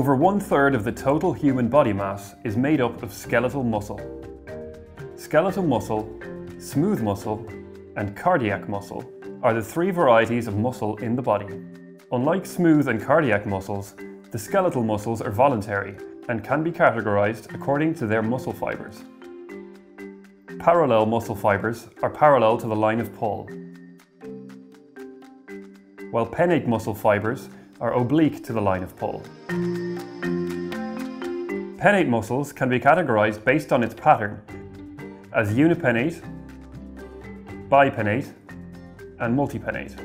Over one third of the total human body mass is made up of skeletal muscle. Skeletal muscle, smooth muscle, and cardiac muscle are the three varieties of muscle in the body. Unlike smooth and cardiac muscles, the skeletal muscles are voluntary and can be categorized according to their muscle fibers. Parallel muscle fibers are parallel to the line of pull, while pennate muscle fibers are oblique to the line of pull. Pennate muscles can be categorized based on its pattern as unipennate, bipennate, and multipennate.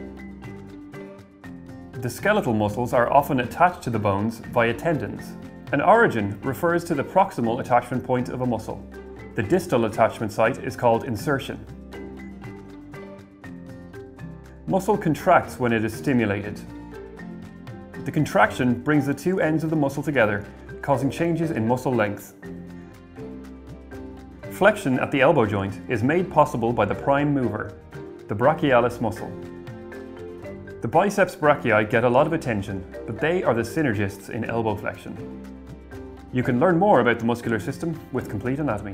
The skeletal muscles are often attached to the bones via tendons. An origin refers to the proximal attachment point of a muscle. The distal attachment site is called insertion. Muscle contracts when it is stimulated. The contraction brings the two ends of the muscle together, causing changes in muscle length. Flexion at the elbow joint is made possible by the prime mover, the brachialis muscle. The biceps brachii get a lot of attention, but they are the synergists in elbow flexion. You can learn more about the muscular system with Complete Anatomy.